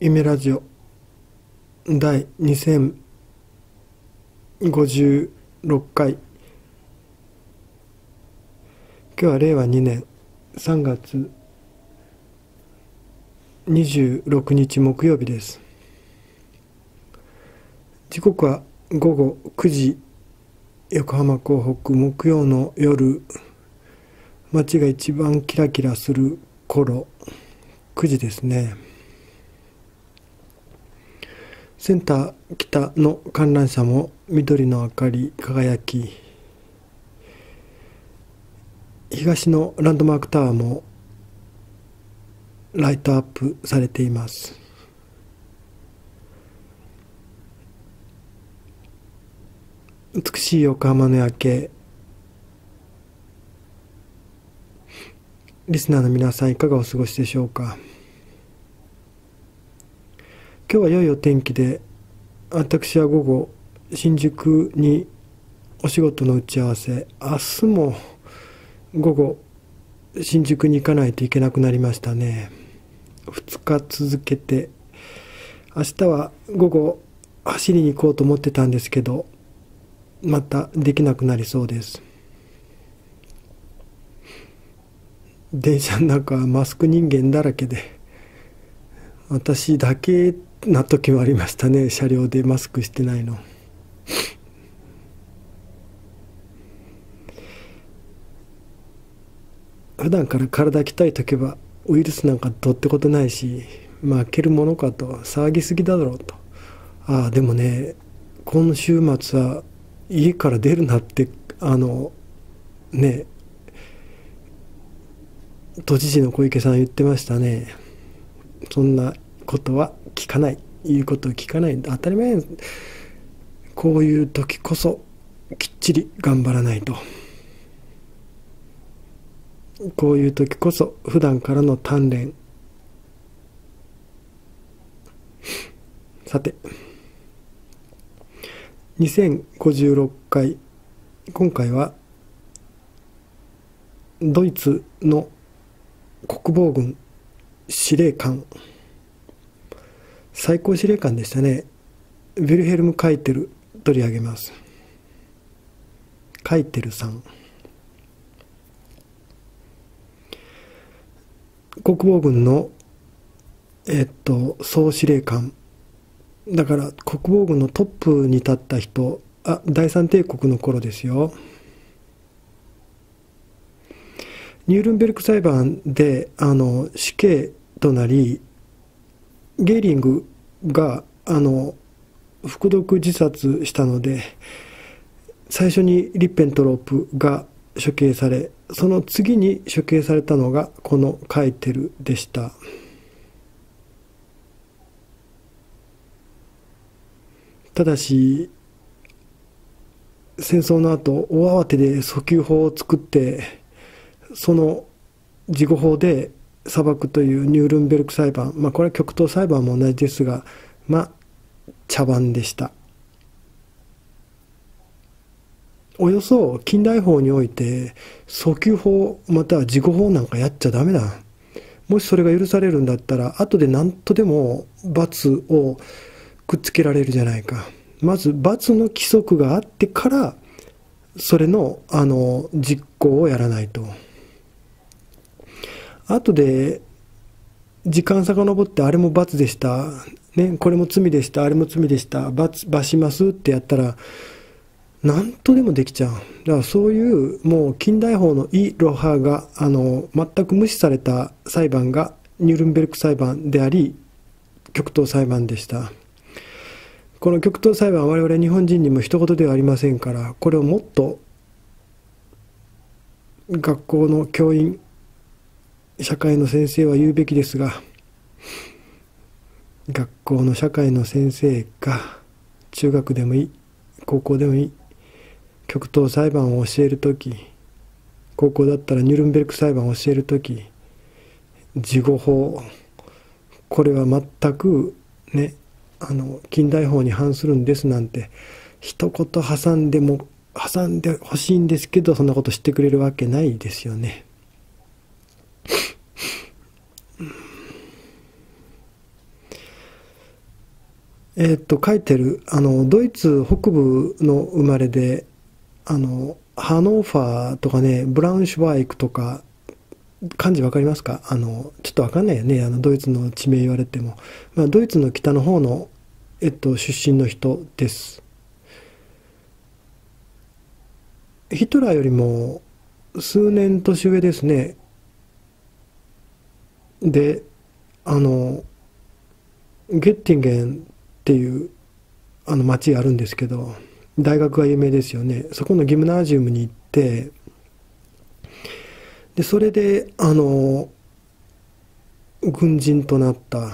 夢ラジオ。第2056回。今日は令和2年。3月26日木曜日です。時刻は午後9時横浜港北木曜の夜。街が一番キラキラする頃。9時ですね。センター北の観覧車も緑の明かり輝き東のランドマークタワーもライトアップされています。美しい横浜の夜景リスナーの皆さんいかがお過ごしでしょうか？今日は良いお天気で私は午後新宿にお仕事の打ち合わせ。明日も午後新宿に行かないといけなくなりましたね。2日続けて。明日は午後走りに行こうと思ってたんですけどまたできなくなりそうです。電車の中はマスク人間だらけで私だけな時もありましたね。車両でマスクしてないの。普段から体鍛えとけばウイルスなんかどってことないし負けるものかと騒ぎすぎだろうと。ああでもね今週末は家から出るなってあのね都知事の小池さん言ってましたね。そんなことは聞かない言うことを聞かない。当たり前こういう時こそきっちり頑張らないと。こういう時こそ普段からの鍛錬。さて。2056回。今回はドイツの国防軍司令官。最高司令官でしたね。ヴィルヘルム・カイテル取り上げます。カイテルさん。国防軍のえっと総司令官。だから国防軍のトップに立った人あ第三帝国の頃ですよ。ニュールンベルク裁判であの死刑となりゲーリングがあの服毒自殺したので最初にリッペントロープが処刑されその次に処刑されたのがこのカイテルでした。ただし戦争の後大慌てで訴求法を作ってその事後法で裁くというニュールンベルク裁判、まあ、これは極東裁判も同じですが、まあ、茶番でした。およそ近代法において訴求法または事後法なんかやっちゃダメだ。もしそれが許されるんだったら後で何とでも罰をくっつけられるじゃないか。まず罰の規則があってからそれのあの実行をやらないと。後で時間遡ってあれも罰でした、ね、これも罪でした。あれも罪でした。罰罰しますってやったら何とでもできちゃう。だからそういうもう近代法のイロハがあの全く無視された裁判がニュルンベルク裁判であり極東裁判でした。この極東裁判は我々日本人にも一言ではありませんからこれをもっと学校の教員社会の先生は言うべきですが学校の社会の先生が中学でもいい高校でもいい極東裁判を教える時高校だったらニュルンベルク裁判を教える時事後法これは全くねあの近代法に反するんですなんて一言挟んでも挟んでほしいんですけどそんなことしてくれるわけないですよね。えー、っと書いてるあのドイツ北部の生まれであのハノーファーとかねブラウンシュバイクとか漢字わかりますか？あのちょっとわかんないよねあのドイツの地名言われても、まあ、ドイツの北の方の、えっと、出身の人です。ヒトラーよりも数年年上ですね。であのゲッティンゲンっていうあの町があるんですけど大学が有名ですよね。そこのギムナージウムに行ってでそれであの軍人となった。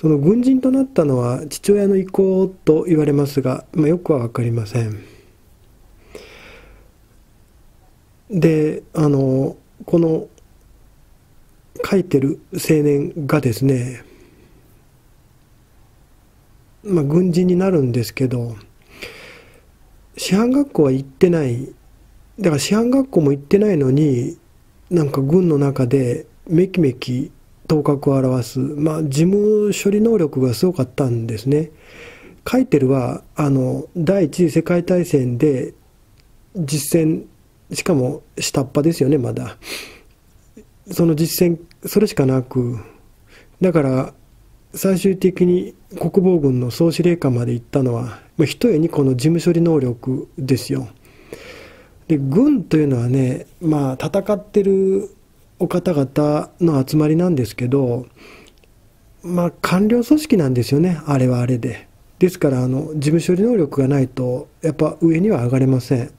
その軍人となったのは父親の意向と言われますが、まあ、よくは分かりません。であのこの書いてる青年がですねまあ軍人になるんですけど師範学校は行ってない。だから師範学校も行ってないのになんか軍の中でめきめき頭角を現す、まあ、事務処理能力がすごかったんですね。カイテルはあの第一次世界大戦で実践しかも下っ端ですよねまだ。その実践それしかなく。だから最終的に国防軍の総司令官まで行ったのはまあひとえにこの事務処理能力ですよ。で軍というのはねまあ戦ってるお方々の集まりなんですけどまあ官僚組織なんですよねあれはあれで。ですからあの事務処理能力がないとやっぱ上には上がれません。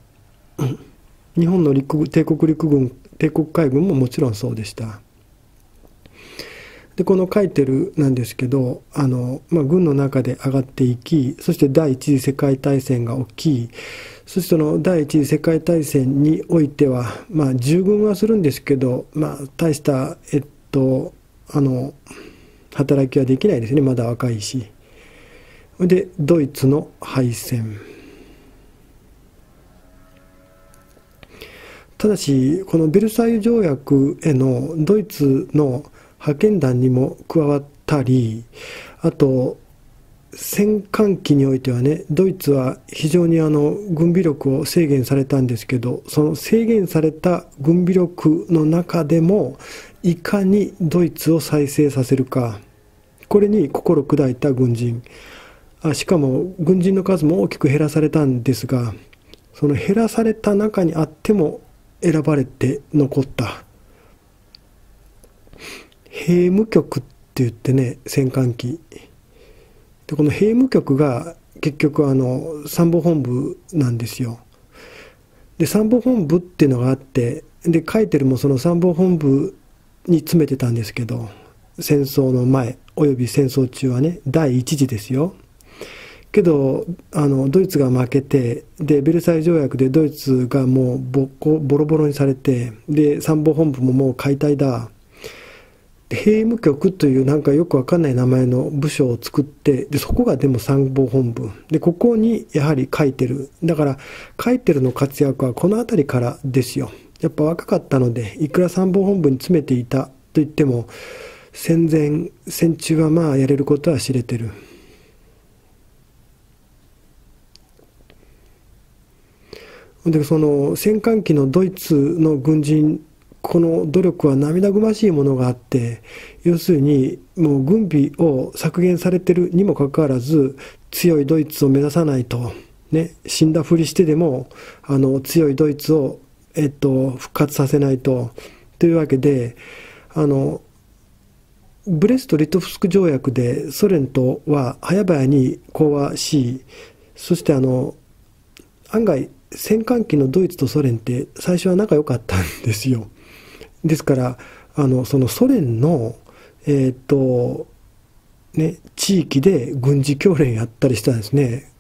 日本の陸帝国陸軍帝国海軍ももちろんそうでした。でこの書いてるなんですけどあの、まあ、軍の中で上がっていきそして第一次世界大戦が起きそしてその第一次世界大戦においては、まあ、従軍はするんですけど、まあ、大したえっとあの働きはできないですねまだ若いし。でドイツの敗戦。ただしこのベルサイユ条約へのドイツの派遣団にも加わったりあと戦艦機においてはねドイツは非常にあの軍備力を制限されたんですけどその制限された軍備力の中でもいかにドイツを再生させるかこれに心砕いた軍人。あしかも軍人の数も大きく減らされたんですがその減らされた中にあっても選ばれて残った。兵務局って言ってね戦艦機。でこの兵務局が結局あの参謀本部なんですよ。で参謀本部っていうのがあってで書いてるもその参謀本部に詰めてたんですけど戦争の前および戦争中はね第一次ですよ。けどあのドイツが負けてでベルサイユ条約でドイツがもうボボロボロにされてで参謀本部ももう解体だ。兵務局というなんかよくわかんない名前の部署を作ってでそこがでも参謀本部。でここにやはり書いてる。だから書いてるの活躍はこの辺りからですよ。やっぱ若かったのでいくら参謀本部に詰めていたと言っても戦前戦中はまあやれることは知れてる。でその戦艦機のドイツの軍人この努力は涙ぐましいものがあって要するにもう軍備を削減されてるにもかかわらず強いドイツを目指さないと、ね、死んだふりしてでもあの強いドイツを、えっと、復活させないとというわけであのブレスト・リトフスク条約でソ連とは早々に講和しそしてあの案外戦艦機のドイツとソ連って最初は仲良かったんですよ。ですからあのそのソ連のえー、とね地域で軍事教練やったりしたんですね。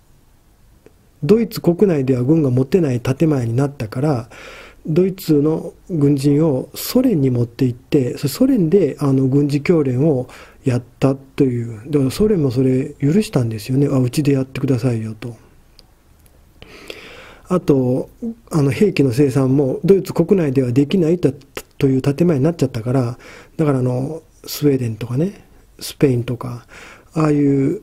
ドイツ国内では軍が持てない建前になったからドイツの軍人をソ連に持って行ってソ連であの軍事教練をやったという。だからソ連もそれ許したんですよね。あうちでやってくださいよと。あとあの兵器の生産もドイツ国内ではできないとという建前になっちゃったからだからあのスウェーデンとかねスペインとかああいう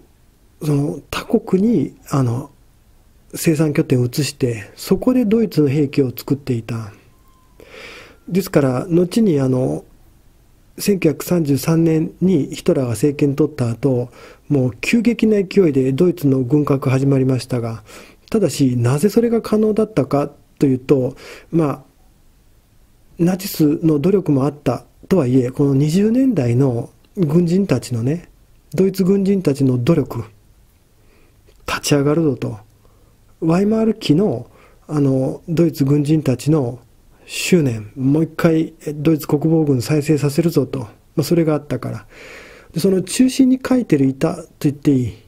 その他国にあの生産拠点を移してそこでドイツの兵器を作っていた。ですから後にあの1933年にヒトラーが政権取った後もう急激な勢いでドイツの軍拡始まりましたがただしなぜそれが可能だったかというとまあナチスの努力もあったとはいえこの20年代の軍人たちのねドイツ軍人たちの努力立ち上がるぞと。ワイマール期のあのドイツ軍人たちの執念もう一回ドイツ国防軍再生させるぞと、まあ、それがあったから。でその中心に書いてる板と言っていい。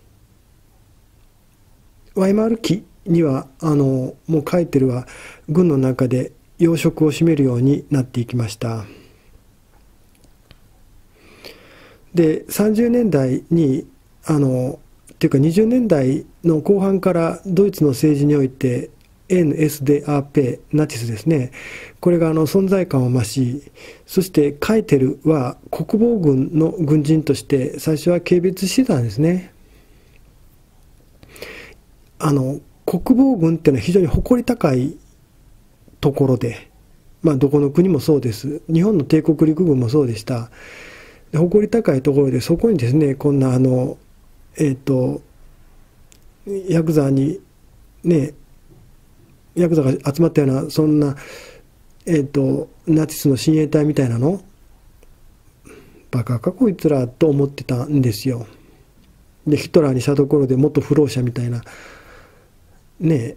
ワイマール期にはあのもう書いてるは軍の中で要職を占めるようになっていきました。で30年代にあのっていうか20年代の後半からドイツの政治において NSDAP ナチスですね。これがあの存在感を増しそしてカイテルは国防軍の軍人として最初は軽蔑してたんですね。あの国防軍っていうのは非常に誇り高いところでまあどこの国もそうです。日本の帝国陸軍もそうでした。誇り高いところでそこにですねこんなあのえっ、ー、とヤクザにねヤクザが集まったようなそんなえっ、ー、とナチスの親衛隊みたいなの？バカかこいつらと思ってたんですよ。でヒトラーにしたところで元不老者みたいな。ね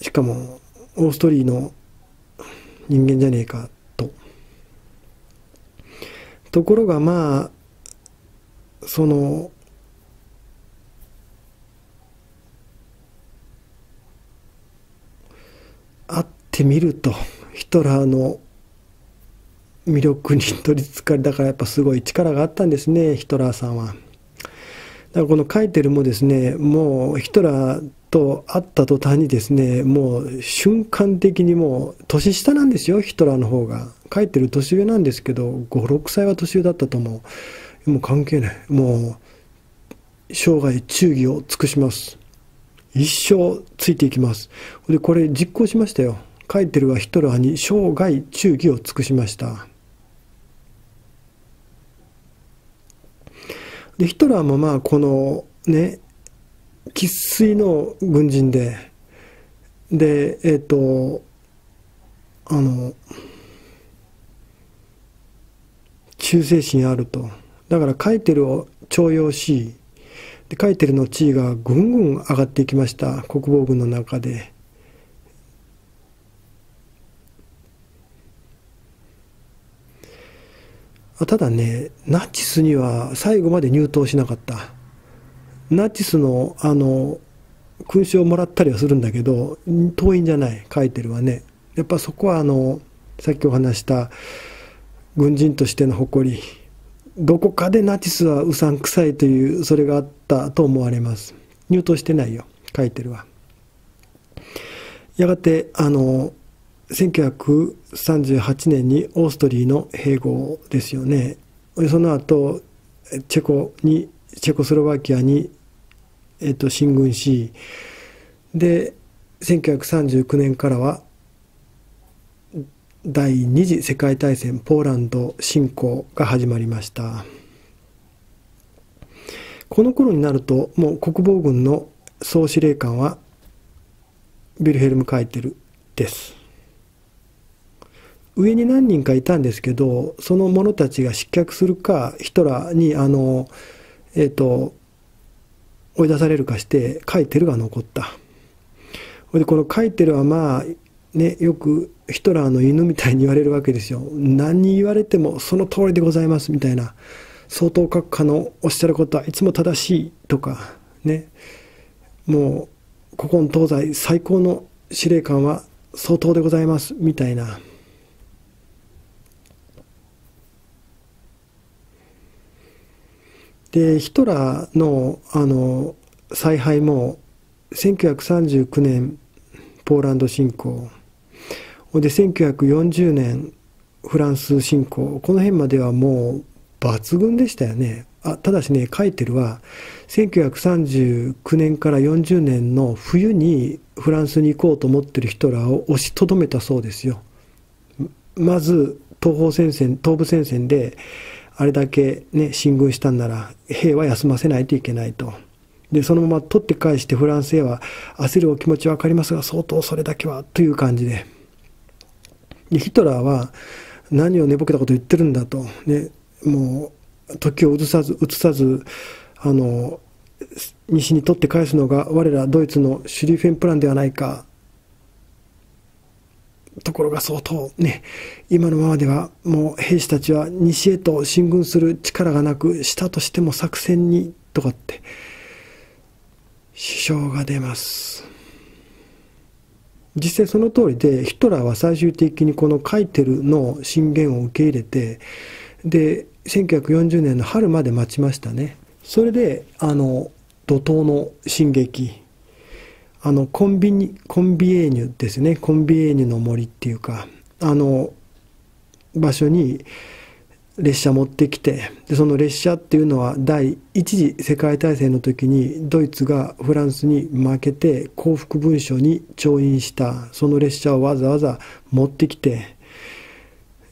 しかもオーストリーの人間じゃねえかと。ところがまあその会ってみるとヒトラーの魅力に取りつかれだからやっぱすごい力があったんですねヒトラーさんは。だからこの書いてるもですねもうヒトラーと会った途端にですねもう瞬間的にもう年下なんですよヒトラーの方が。書いてる年上なんですけど56歳は年上だったと思うもう関係ない。もう生涯忠義を尽くします。一生ついていきます。でこれ実行しましたよ。書いてるはヒトラーに生涯忠義を尽くしました。でヒトラーもまあこのね生粋の軍人ででえっ、ー、とあの忠誠心あるとだから書いてるを重用しでカイテルの地位がぐんぐん上がっていきました国防軍の中で。ただねナチスには最後まで入党しなかったナチスのあの勲章をもらったりはするんだけど党員じゃない書いてるはね。やっぱそこはあのさっきお話した軍人としての誇りどこかでナチスはうさんくさいというそれがあったと思われます。入党してないよ書いてるわ。やがてあの1938年にオーストリーの併合ですよね。その後チェコにチェコスロバキアに、えっと、進軍しで1939年からは第二次世界大戦ポーランド侵攻が始まりました。この頃になるともう国防軍の総司令官はビルヘルム・カイテルです。上に何人かいたんですけどその者たちが失脚するかヒトラーにあのえっ、ー、と追い出されるかしてカイテルが残ったでこのカイテルはまあね、よくヒトラーの犬みたいに言われるわけですよ。何言われてもその通りでございますみたいな。総統閣下のおっしゃることはいつも正しいとか、ね。もう、古今東西最高の司令官は総統でございますみたいな。で、ヒトラーのあの采配も1939年ポーランド侵攻で1940年フランス侵攻この辺まではもう抜群でしたよね。あただしね、カイテルは1939年から40年の冬にフランスに行こうと思ってるヒトラーを押しとどめたそうですよ。まず東方戦線、東部戦線であれだけね、進軍したんなら兵は休ませないといけないと。で、そのまま取って返してフランスへは焦るお気持ちは分かりますが、相当それだけはという感じで。で、ヒトラーは何を寝ぼけたこと言ってるんだと。ね、もう時を移さず、移さず、あの、西に取って返すのが我らドイツのシュリーフェンプランではないか。ところが相当ね、今のままではもう兵士たちは西へと進軍する力がなく、したとしても作戦にとかって、支障が出ます。実際その通りでヒトラーは最終的にこのカイテルの進言を受け入れてで1940年の春まで待ちましたねそれであの怒涛の進撃あのコンビニコンビエーニュですね。コンビエーニュの森っていうかあの場所に列車持ってきてでその列車っていうのは第一次世界大戦の時にドイツがフランスに負けて降伏文書に調印したその列車をわざわざ持ってきて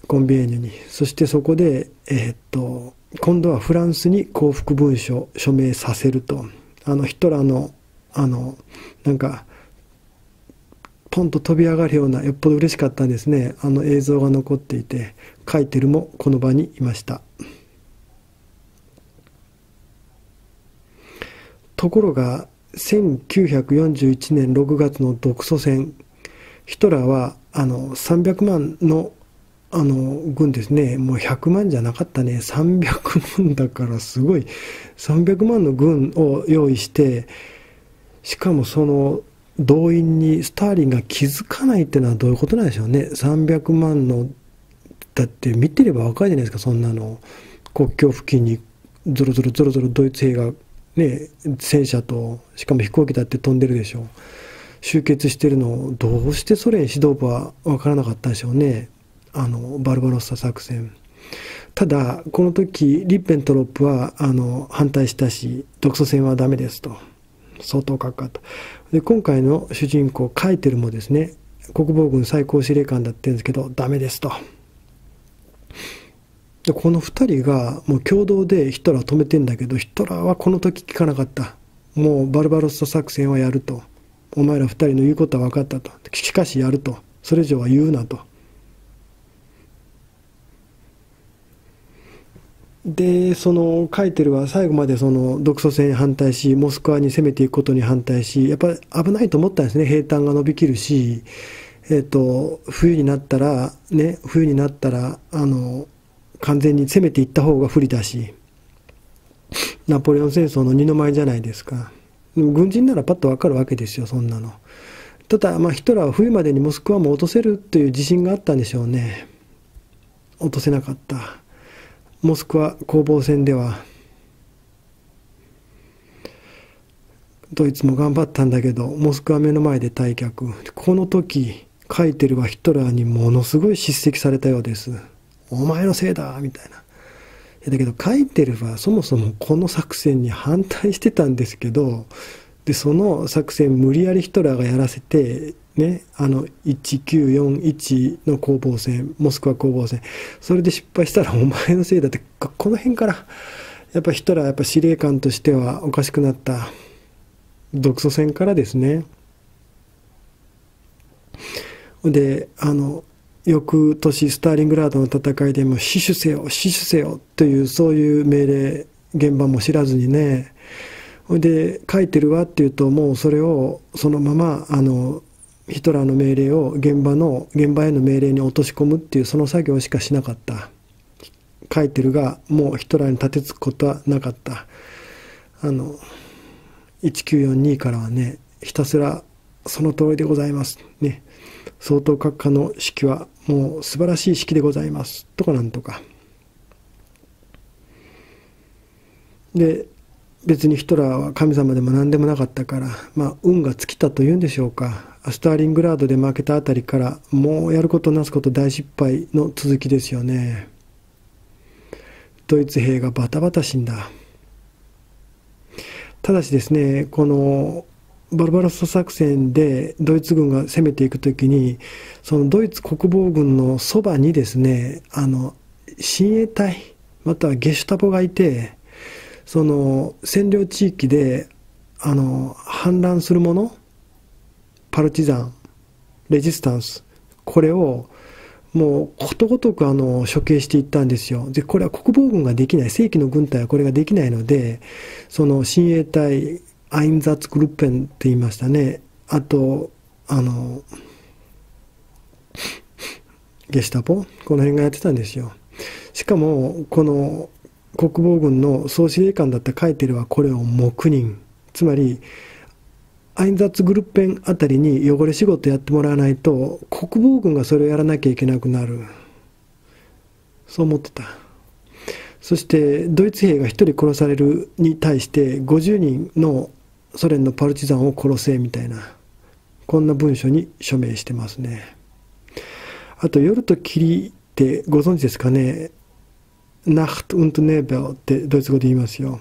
コンビエーニュに。そしてそこで、えー、っと今度はフランスに降伏文書署名させると。あのヒトラーのあのなんかポンと飛び上がるようなよっぽど嬉しかったんですね。あの映像が残っていて書いてるもこの場にいました。ところが1941年6月の独ソ戦。ヒトラーはあの300万のあの軍ですね。もう100万じゃなかったね。300万だからすごい。300万の軍を用意してしかもその動員にスターリンが気づかないっていうのはどういうことなんでしょうね。300万のだって見てれば若いじゃないですか。そんなの。国境付近にゾロゾロゾロゾロドイツ兵がね戦車としかも飛行機だって飛んでるでしょう。集結してるのをどうしてソ連指導部は分からなかったんでしょうね。あのバルバロッサ作戦。ただこの時リッペントロップはあの反対したし独ソ戦はダメですと。相当かかと。で今回の主人公カイテルもですね国防軍最高司令官だってるんですけどダメですと。でこの2人がもう共同でヒトラーを止めてんだけどヒトラーはこの時聞かなかった。もうバルバロッサ作戦はやると。お前ら2人の言うことは分かったと。しかしやると。それ以上は言うなと。でそのカイテルは最後までその独ソ戦に反対しモスクワに攻めていくことに反対しやっぱり危ないと思ったんですね。兵隊が伸びきるし、えーと、冬になったらね冬になったらあの完全に攻めていった方が不利だしナポレオン戦争の二の舞じゃないですか。軍人ならパッと分かるわけですよそんなの。ただまあヒトラーは冬までにモスクワも落とせるという自信があったんでしょうね。落とせなかった。モスクワ攻防戦ではドイツも頑張ったんだけどモスクワ目の前で退却。この時カイテルはヒトラーにものすごい叱責されたようです。お前のせいだみたいな。だけどカイテルはそもそもこの作戦に反対してたんですけどでその作戦無理やりヒトラーがやらせてね、あの1941の攻防戦モスクワ攻防戦。それで失敗したらお前のせいだってこの辺からやっぱヒトラーやっぱ司令官としてはおかしくなった独ソ戦からですね。であの翌年スターリングラードの戦いでも死守せよ死守せよというそういう命令現場も知らずにねで書いてるわっていうともうそれをそのままあのヒトラーの命令を現場の現場への命令に落とし込むっていうその作業しかしなかった。書いてるがもうヒトラーに立てつくことはなかった。あの1942からはねひたすらその通りでございます。ね。総統閣下の指揮はもう素晴らしい指揮でございます。とかなんとか。で別にヒトラーは神様でも何でもなかったからまあ運が尽きたというんでしょうか。スターリングラードで負けたあたりからもうやることなすこと大失敗の続きですよね。ドイツ兵がバタバタ死んだ。ただしですねこのバルバロッサ作戦でドイツ軍が攻めていくときにそのドイツ国防軍のそばにですねあの親衛隊またはゲシュタポがいてその占領地域であの反乱する者パルチザンレジスタンスこれをもうことごとくあの処刑していったんですよ。で、これは国防軍ができない、正規の軍隊はこれができないので、その親衛隊、アインザツグルッペンって言いましたね。あと、あの、ゲシュタポこの辺がやってたんですよ。しかも、この国防軍の総司令官だったカイテルはこれを黙認。つまり、アインザッツグルッペンあたりに汚れ仕事やってもらわないと国防軍がそれをやらなきゃいけなくなる。そう思ってた。そしてドイツ兵が1人殺されるに対して50人のソ連のパルチザンを殺せみたいなこんな文書に署名してますね。あと夜と霧ってご存知ですかね。ナット・ウント・ネーベルってドイツ語で言いますよ。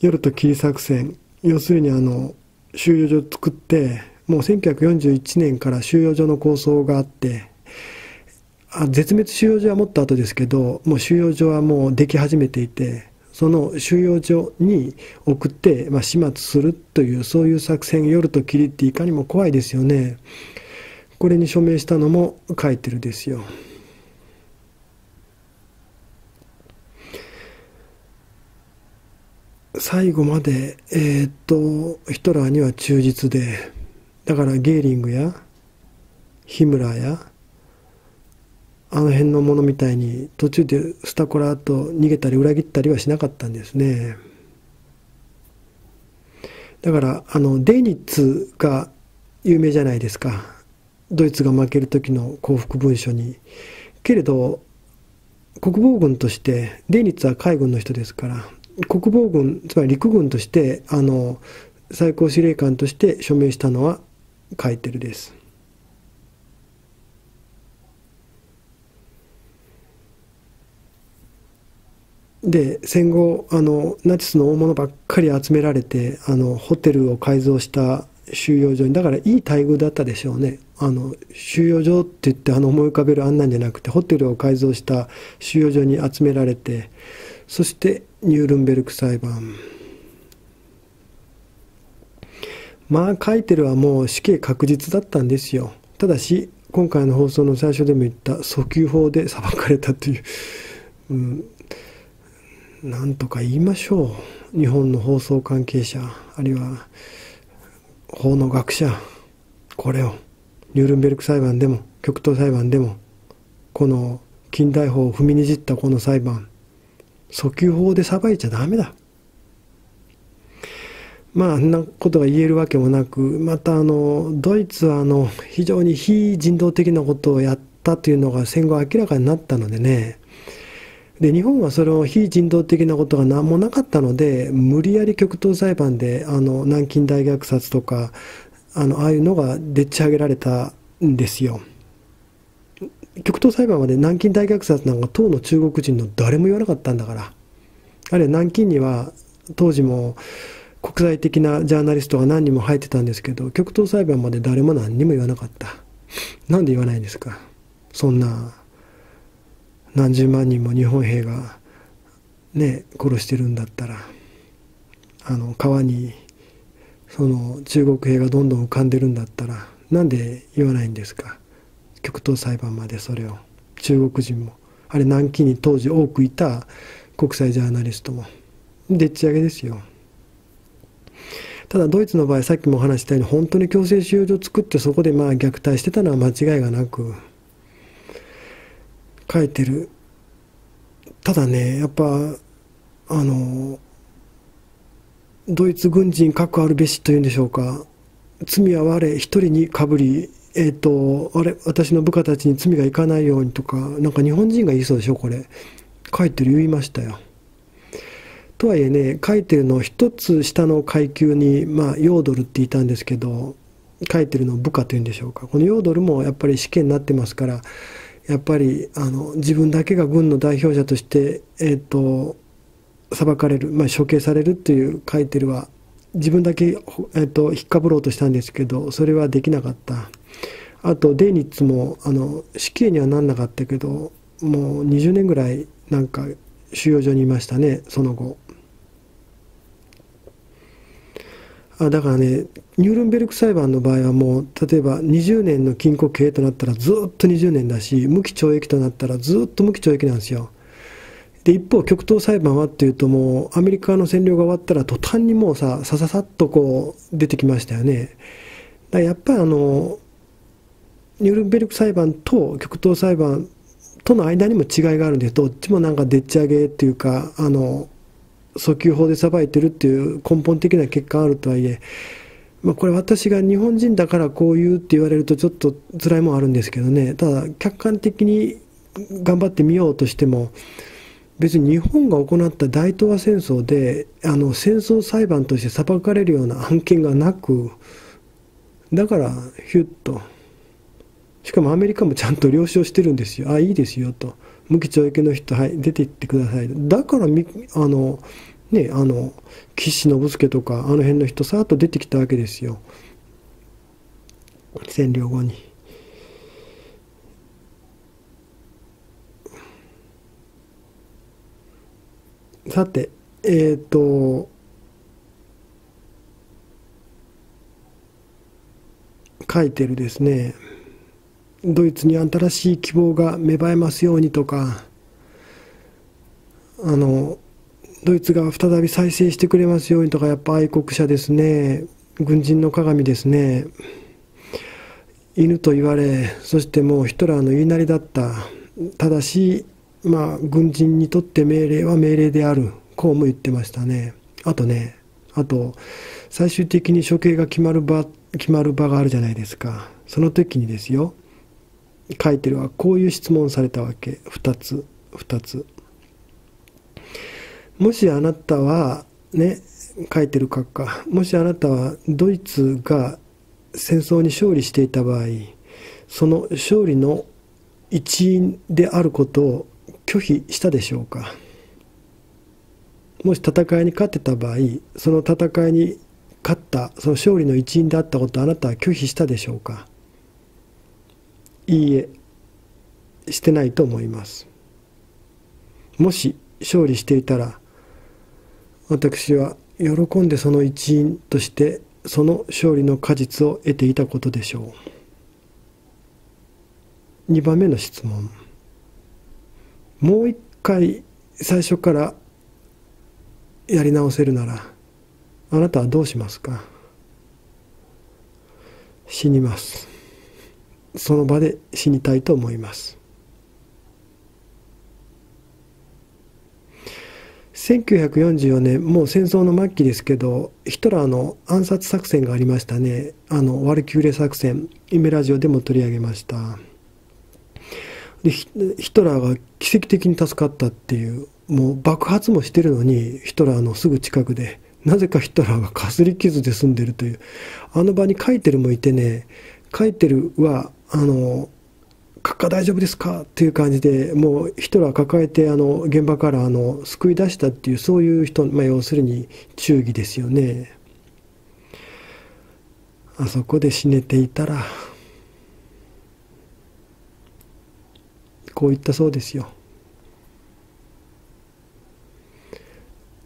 夜と霧作戦。要するにあの収容所を作ってもう1941年から収容所の構想があってあ絶滅収容所はもっと後ですけどもう収容所はもうでき始めていてその収容所に送って、まあ、始末するというそういう作戦夜と霧っていかにも怖いですよね。これに署名したのも書いてるですよ。最後まで、えー、っとヒトラーには忠実でだからゲーリングやヒムラーやあの辺のものみたいに途中でスタコラーと逃げたり裏切ったりはしなかったんですね。だからあのデイニッツが有名じゃないですか。ドイツが負ける時の降伏文書に。けれど国防軍としてデイニッツは海軍の人ですから国防軍つまり陸軍としてあの最高司令官として署名したのはカイテルです。で戦後あのナチスの大物ばっかり集められてあのホテルを改造した収容所にだからいい待遇だったでしょうねあの収容所って言ってあの思い浮かべるあんなんじゃなくてホテルを改造した収容所に集められてそしてニュールンベルク裁判。まあ書いてるはもう死刑確実だったんですよ。ただし今回の放送の最初でも言った訴求法で裁かれたという、うん、なんとか言いましょう。日本の放送関係者あるいは法の学者これをニュールンベルク裁判でも極東裁判でもこの近代法を踏みにじったこの裁判。訴求法で裁いちゃダメだ。まあ、あんなことが言えるわけもなく、またあの、ドイツはあの、非常に非人道的なことをやったというのが戦後明らかになったのでね、で、日本はそれを非人道的なことが何もなかったので、無理やり極東裁判で、あの、南京大虐殺とか、あの、ああいうのがでっち上げられたんですよ。極東裁判まで南京大虐殺なんか当の中国人の誰も言わなかったんだから。あれ南京には当時も国際的なジャーナリストが何人も入ってたんですけど極東裁判まで誰も何にも言わなかった。なんで言わないんですか？そんな何十万人も日本兵がね殺してるんだったら。あの川にその中国兵がどんどん浮かんでるんだったらなんで言わないんですか？極東裁判までそれを中国人もあれ南京に当時多くいた国際ジャーナリストもでっち上げですよ。ただドイツの場合さっきもお話したように本当に強制収容所を作ってそこでまあ虐待してたのは間違いがなく書いてる。ただねやっぱあのドイツ軍人核あるべしというんでしょうか。罪は我一人にかぶりえっ、ー、と、あれ、私の部下たちに罪がいかないようにとか、なんか日本人が言いそうでしょ、これ。書いてる言いましたよ。とはいえね、書いてるの一つ下の階級に、まあ、ヨードルって言ったんですけど、書いてるの部下というんでしょうか。このヨードルもやっぱり死刑になってますから、やっぱりあの自分だけが軍の代表者として、えーと、裁かれる、まあ、処刑されるっていう書いてるは自分だけ、えーと、引っかぶろうとしたんですけどそれはできなかったあとデイニッツもあの死刑にはなんなかったけどもう20年ぐらいなんか収容所にいましたねその後。あだからねニュールンベルク裁判の場合はもう例えば20年の禁錮刑となったらずっと20年だし無期懲役となったらずっと無期懲役なんですよ。で一方極東裁判はっていうともうアメリカの占領が終わったら途端にもうささささっとこう出てきましたよね。だやっぱりあのニュルンベルク裁判と極東裁判との間にも違いがあるんでどっちもなんかでっち上げっていうかあの訴求法で裁いてるっていう根本的な結果あるとはいえ、まあ、これ私が日本人だからこう言うって言われるとちょっと辛いもんあるんですけどね。ただ客観的に頑張ってみようとしても別に日本が行った大東亜戦争であの戦争裁判として裁かれるような案件がなくだからヒュッとしかもアメリカもちゃんと了承してるんですよあいいですよと。無期懲役の人、はい、出て行ってください。だからみ、あの、ね、あの、岸信介とか、あの辺の人、さーっと出てきたわけですよ。占領後に。さて、えっ、ー、と、書いてるですね。ドイツに新しい希望が芽生えますようにとかあのドイツが再び再生してくれますようにとかやっぱ愛国者ですね。軍人の鏡ですね。犬と言われそしてもうヒトラーの言いなりだった。ただしまあ軍人にとって命令は命令である。こうも言ってましたね。あとねあと最終的に処刑が決まる場決まる場があるじゃないですか。その時にですよ書いてるはこういう質問されたわけ。2つ。2つ。もしあなたはね書いてるかかもしあなたはドイツが戦争に勝利していた場合その勝利の一員であることを拒否したでしょうか。もし戦いに勝ってた場合その戦いに勝ったその勝利の一員であったことをあなたは拒否したでしょうか。いいえしてないと思います。もし勝利していたら私は喜んでその一員としてその勝利の果実を得ていたことでしょう。2番目の質問。もう一回最初からやり直せるならあなたはどうしますか？死にます。その場で死にたいと思います。1944年もう戦争の末期ですけどヒトラーの暗殺作戦がありましたね。あのワルキューレ作戦夢ラジオでも取り上げました。でヒトラーが奇跡的に助かったっていうもう爆発もしてるのにヒトラーのすぐ近くでなぜかヒトラーがかすり傷で済んでるというあの場に書いてるもいてね書いてるはあの閣下大丈夫ですか？っていう感じでもうヒトラー抱えてあの現場からあの救い出したっていうそういう人、まあ、要するに忠義ですよね。あそこで死ねていたらこう言ったそうですよ。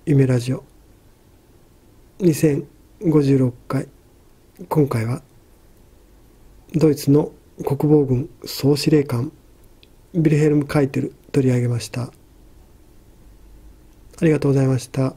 夢ラジオ。2056回。今回はドイツの国防軍総司令官ビルヘルム・カイテル取り上げました。ありがとうございました。